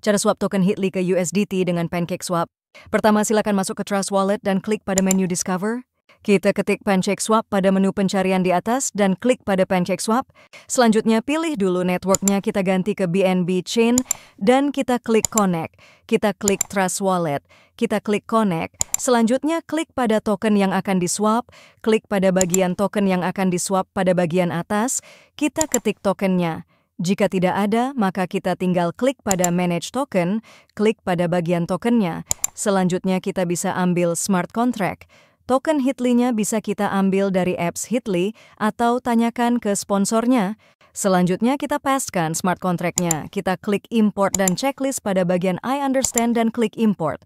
Cara swap token Hitly ke USDT dengan PancakeSwap. Pertama, silakan masuk ke Trust Wallet dan klik pada menu Discover. Kita ketik PancakeSwap pada menu pencarian di atas dan klik pada PancakeSwap. Selanjutnya pilih dulu networknya kita ganti ke BNB Chain dan kita klik Connect. Kita klik Trust Wallet. Kita klik Connect. Selanjutnya klik pada token yang akan diswap. Klik pada bagian token yang akan diswap pada bagian atas. Kita ketik tokennya. Jika tidak ada, maka kita tinggal klik pada Manage Token, klik pada bagian tokennya. Selanjutnya kita bisa ambil Smart Contract. Token Hitly-nya bisa kita ambil dari apps Hitly atau tanyakan ke sponsornya. Selanjutnya kita paskan smart contract-nya. Kita klik import dan checklist pada bagian I understand dan klik import.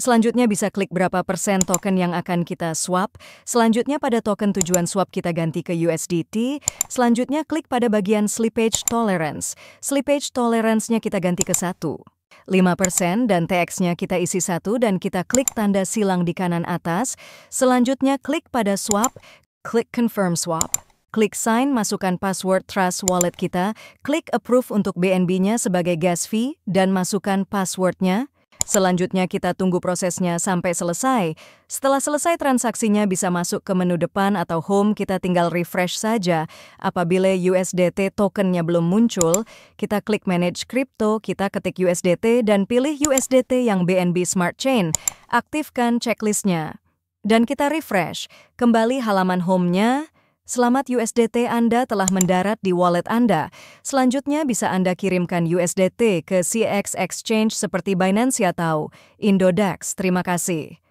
Selanjutnya bisa klik berapa persen token yang akan kita swap. Selanjutnya pada token tujuan swap kita ganti ke USDT. Selanjutnya klik pada bagian slippage tolerance. Slippage tolerance-nya kita ganti ke 1. 5% dan TX-nya kita isi satu dan kita klik tanda silang di kanan atas. Selanjutnya klik pada swap, klik confirm swap. Klik sign, masukkan password Trust Wallet kita, klik approve untuk BNB-nya sebagai gas fee, dan masukkan passwordnya. Selanjutnya kita tunggu prosesnya sampai selesai. Setelah selesai transaksinya bisa masuk ke menu depan atau home, kita tinggal refresh saja. Apabila USDT tokennya belum muncul, kita klik manage crypto, kita ketik USDT dan pilih USDT yang BNB Smart Chain. Aktifkan checklistnya. Dan kita refresh. Kembali halaman home-nya, Selamat USDT Anda telah mendarat di wallet Anda. Selanjutnya bisa Anda kirimkan USDT ke CX Exchange seperti Binance atau Indodax. Terima kasih.